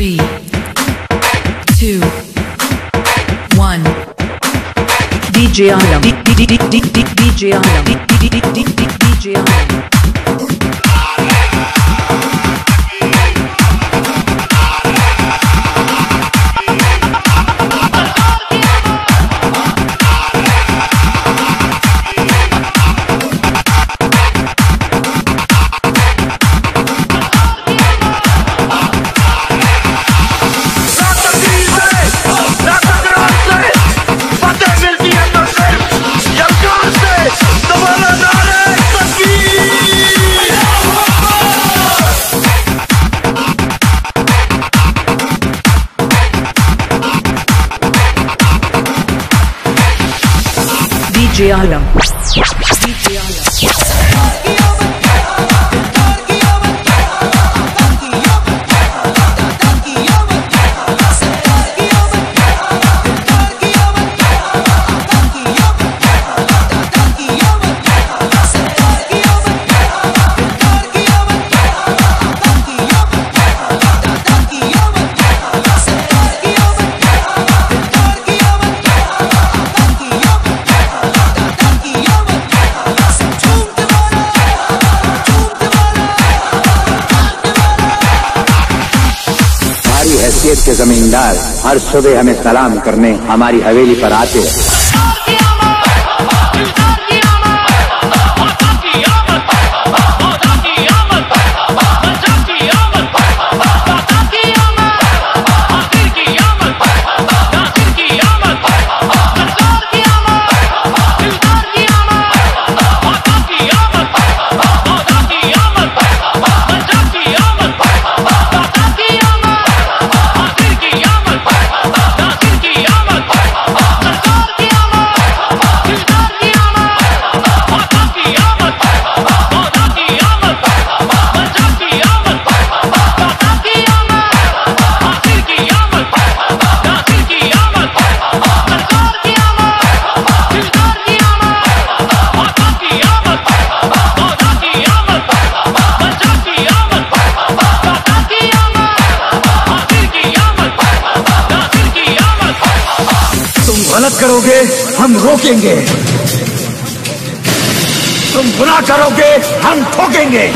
Three, two, one. DJ Adam. DJ DJ DJ Alam. DJ Alam. के जमींदार हर सुबह हमें सलाम करने हमारी हवेली पर आते हैं। तुम गलत करोगे हम रोकेंगे। तुम गुनाह करोगे हम ठोकेंगे।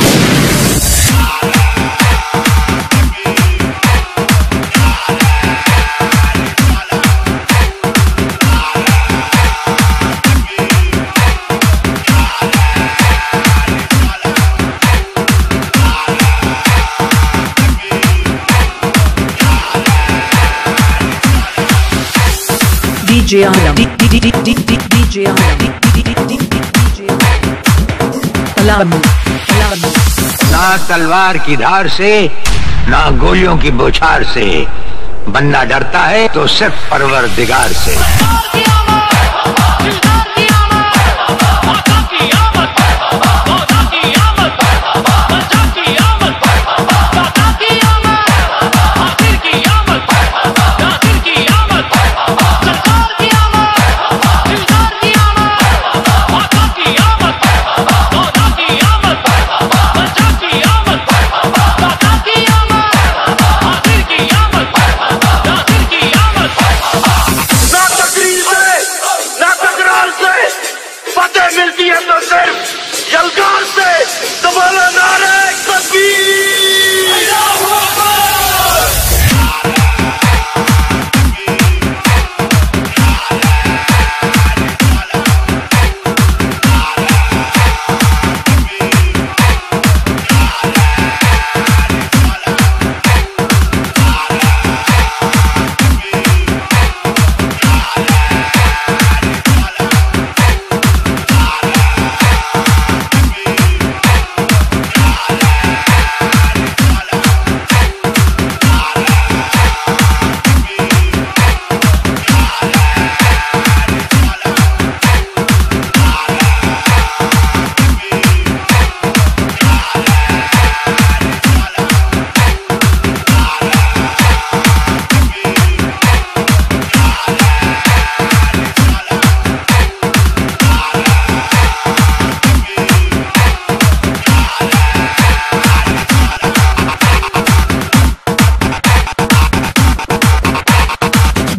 DJ. DJ. ना तलवार की धार से ना गोलियों की बोछार से बंदा डरता है तो सिर्फ़ परवर दिगार से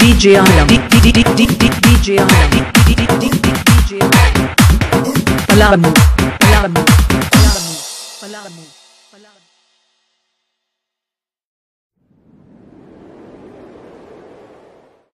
DJ Alam DJ Alam DJ